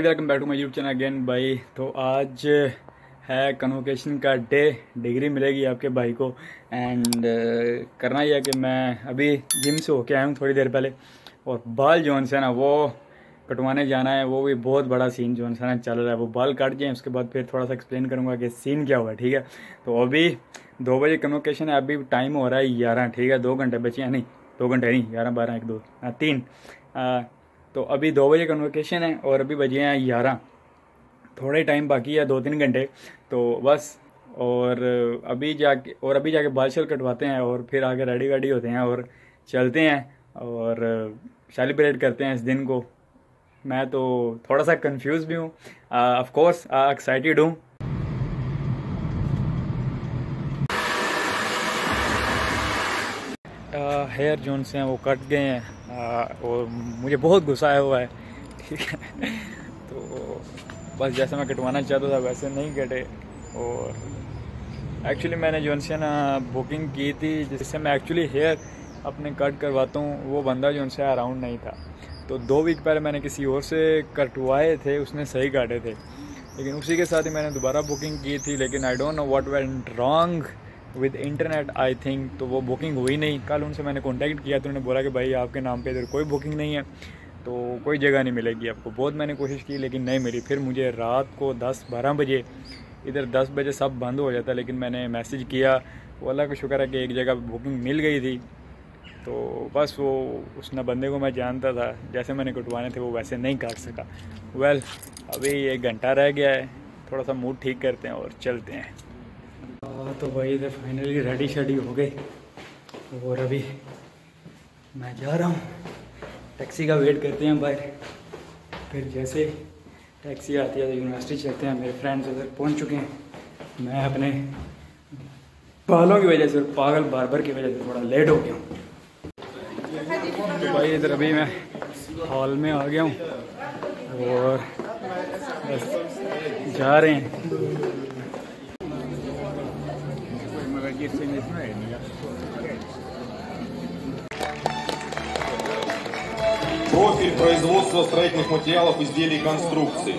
भाई welcome back to my YouTube channel again भाई। तो आज है कन्वोकेशन का डे डिग्री मिलेगी आपके भाई को। एंड uh, करना ही है कि मैं अभी जिम से होके आया हूँ थोड़ी देर पहले। और बाल जो है ना वो कटवाने जाना है। वो भी बहुत बड़ा सीन जो है ना चल रहा है। वो बाल काट जाए उसके बाद फिर थोड़ा सा एक्सप्लेन करूँगा कि सीन क्या हुआ ठीक है? तो अभी दो बजे कन्वोकेशन है। अभी टाइम हो रहा है ग्यारह ठीक है? दो घंटे बचे हैं नहीं दो घंटे नहीं ग्यारह बारह एक दो हाँ तीन। तो अभी दो बजे कन्वोकेशन है और अभी बजे हैं ग्यारह। थोड़ा टाइम बाकी है दो तीन घंटे। तो बस, और अभी जाके, और अभी जाके बाल शल कटवाते हैं और फिर आगे रेडी वेडी होते हैं और चलते हैं और सेलिब्रेट करते हैं इस दिन को। मैं तो थोड़ा सा कंफ्यूज भी हूँ। ऑफ़ कोर्स एक्साइटेड हूँ। हेयर जोन से हैं वो कट गए हैं। और मुझे बहुत गुस्सा आया हुआ है। ठीक है। तो बस जैसे मैं कटवाना चाहता था, वैसे नहीं कटे। और एक्चुअली मैंने जो से ना बुकिंग की थी, जिससे मैं एक्चुअली हेयर अपने कट करवाता हूँ, वो बंदा जो उनसे अराउंड नहीं था। तो दो वीक पहले मैंने किसी और से कटवाए थे, उसने सही काटे थे। लेकिन उसी के साथ ही मैंने दोबारा बुकिंग की थी, लेकिन I don't know what went wrong with internet I think तो वो बुकिंग हुई नहीं। कल उनसे मैंने कॉन्टैक्ट किया तो उन्होंने बोला कि भाई आपके नाम पे इधर कोई बुकिंग नहीं है तो कोई जगह नहीं मिलेगी आपको। बहुत मैंने कोशिश की लेकिन नहीं मिली। फिर मुझे रात को दस बारह बजे इधर दस बजे सब बंद हो जाता लेकिन मैंने मैसेज किया। वो अल्लाह का शुक्र है कि एक जगह बुकिंग मिल गई थी। तो बस वो उस न बंदे को मैं जानता था। जैसे मैंने कटवाने थे वो वैसे नहीं काट सका। वेल well, अभी एक घंटा रह गया है। थोड़ा सा मूड ठीक करते हैं और चलते हैं। तो भाई इधर फाइनली रेडी शेडी हो गए और अभी मैं जा रहा हूँ। टैक्सी का वेट करते हैं बाहर। फिर जैसे टैक्सी आती है तो यूनिवर्सिटी चलते हैं। मेरे फ्रेंड्स उधर पहुँच चुके हैं। मैं अपने बालों की वजह से और पागल बारबर की वजह से थोड़ा लेट हो गया हूँ। तो भाई इधर अभी मैं हॉल में आ गया हूँ। और बस जा रहे हैं। Если не знаю, но я Профиль производства строительных материалов, изделий и конструкций.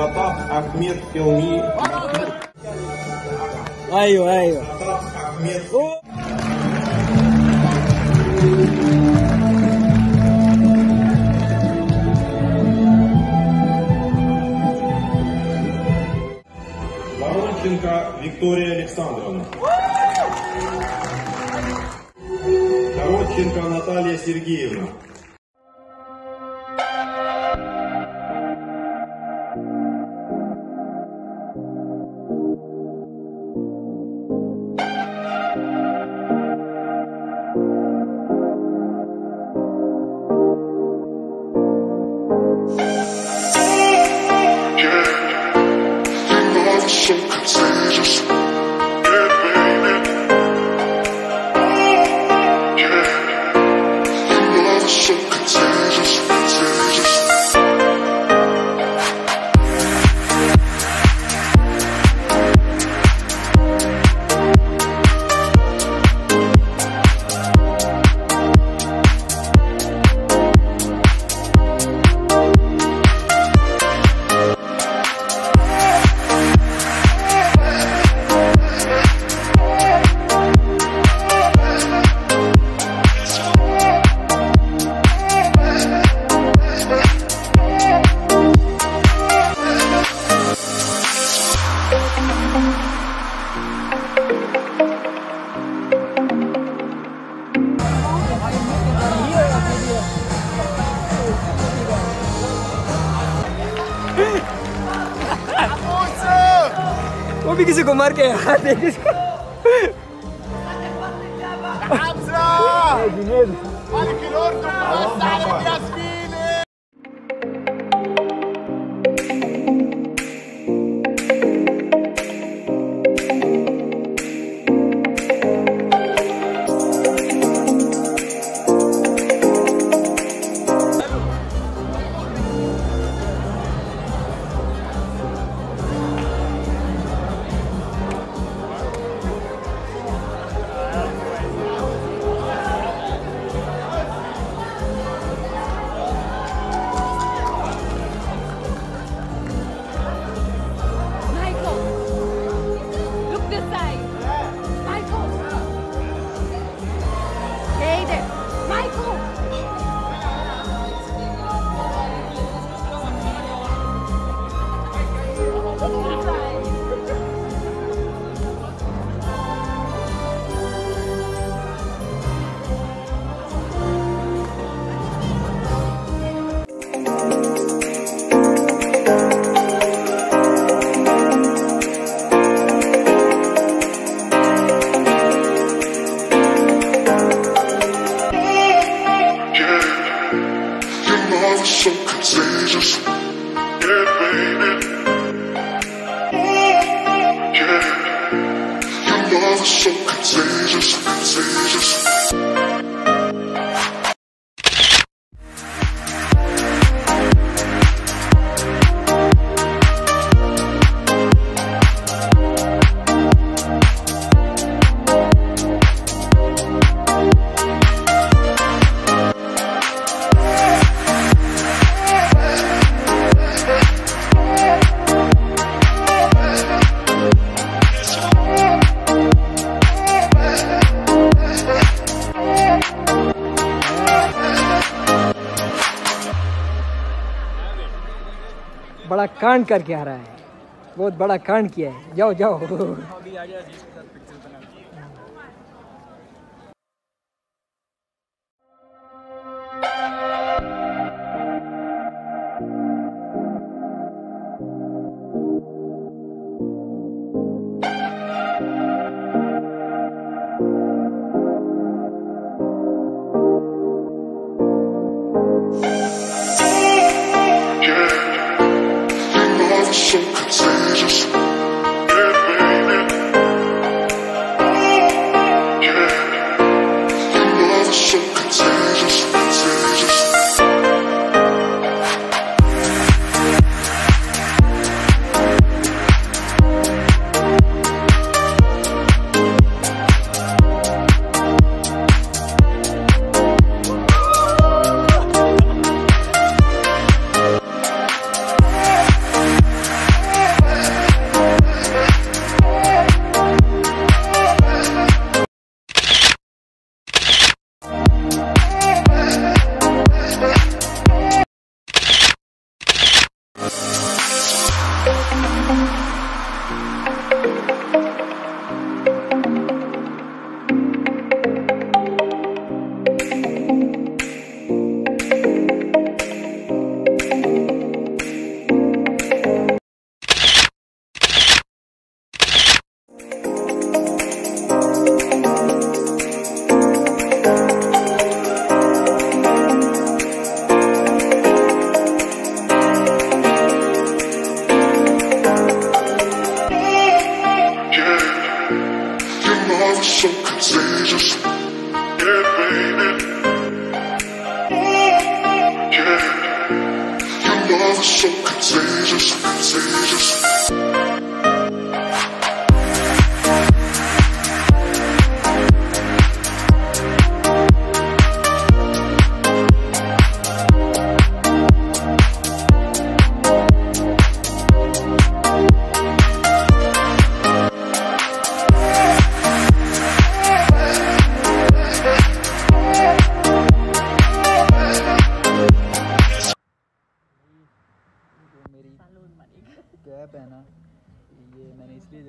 Сатап Ахмед Филми. Айо, айо. Ахмед. Иванченко Виктория Александровна. Коротченко Наталья Сергеевна. वो भी किसी को मार के हाथ दे किसी बड़ा कांड करके आ रहा है। बहुत बड़ा कांड किया है। जाओ जाओ।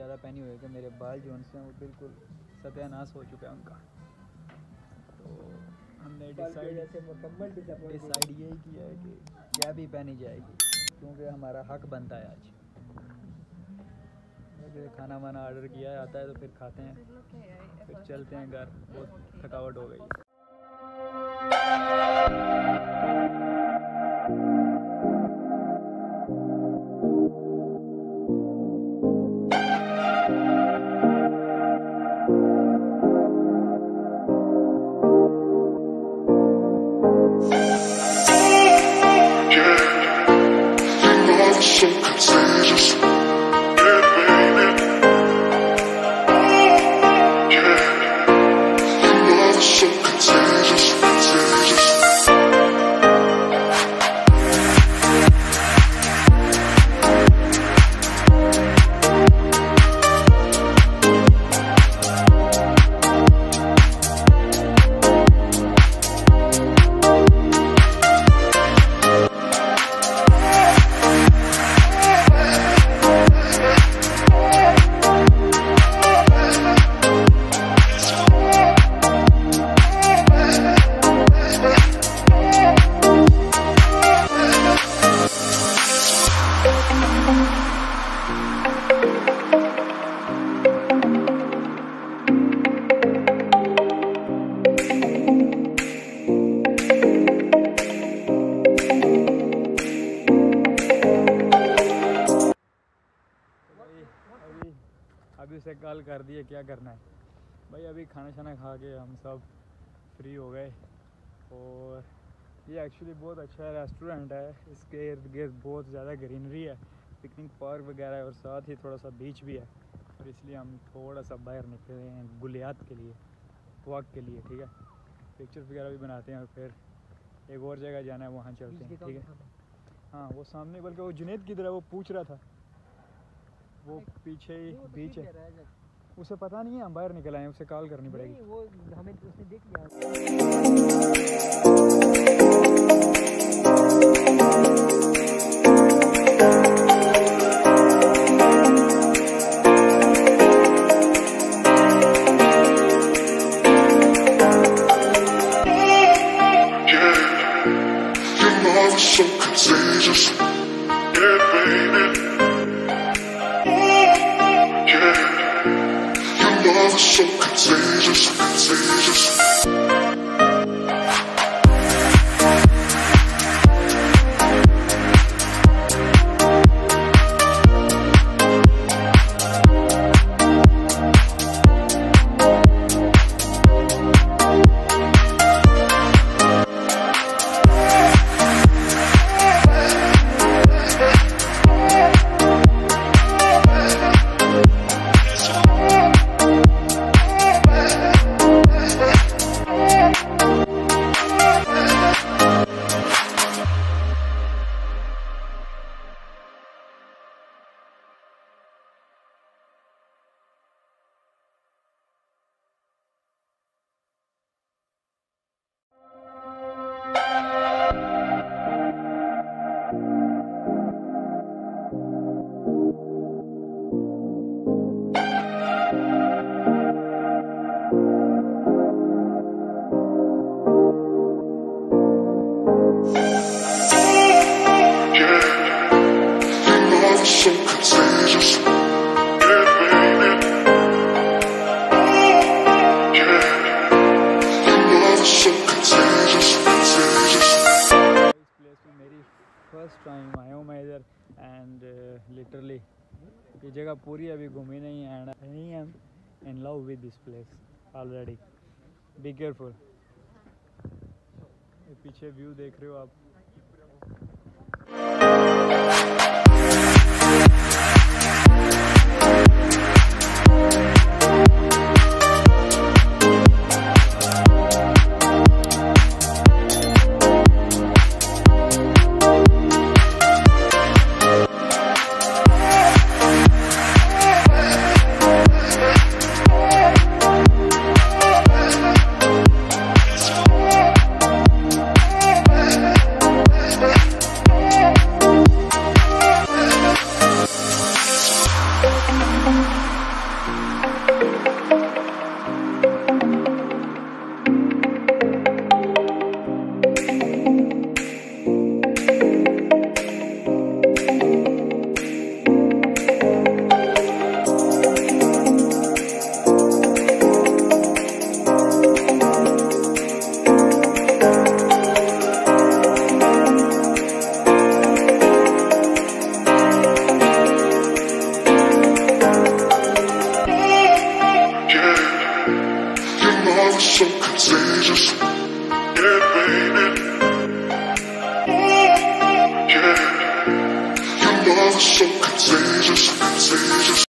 ज़्यादा पहनी हुई है कि मेरे बाल जो हैं वो बिल्कुल सत्यानाश हो चुका है उनका। तो हमने डिसाइड मुकम्मल डिसाइड यही किया है कि कैप ही पहनी जाएगी क्योंकि हमारा हक बनता है आज। फिर खाना वाना ऑर्डर किया आता है तो फिर खाते हैं। फिर चलते हैं घर बहुत थकावट हो गई। Revolution. अभी खाना शाना खा के हम सब फ्री हो गए। और ये एक्चुअली बहुत अच्छा रेस्टोरेंट है। इसके इर्द गिर्द बहुत ज़्यादा ग्रीनरी है। पिकनिक पार्क वगैरह है और साथ ही थोड़ा सा बीच भी है। और इसलिए हम थोड़ा सा बाहर निकले हैं गुलियात के लिए वॉक के लिए ठीक है? पिक्चर्स वगैरह भी बनाते हैं और फिर एक और जगह जाना है वहाँ चलते हैं ठीक है? हाँ वो सामने बल्कि वो जुनेद की तरह वो पूछ रहा था। वो पीछे ही बीच है। उसे पता नहीं है हम बाहर निकल आए उसे कॉल करनी पड़ेगी। वो हमें उसने देख लिया। जगह पूरी अभी घूमी नहीं है and I am in love with this place already be careful पीछे व्यू देख रहे हो आप।